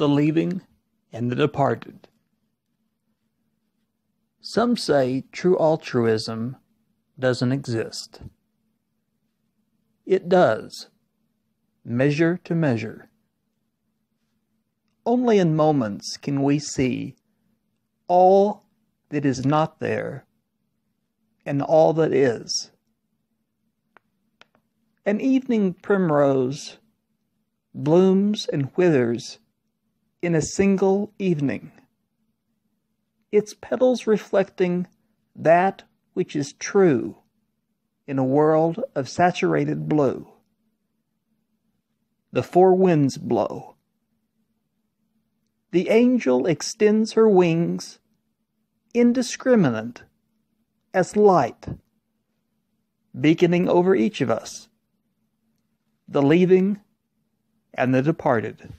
the leaving, and the departed. Some say true altruism doesn't exist. It does, measure to measure. Only in moments can we see all that is not there and all that is. An evening primrose blooms and withers in a single evening, its petals reflecting that which is true in a world of saturated blue. The four winds blow. The angel extends her wings, indiscriminate as light, beaconing over each of us, the leaving and the departed.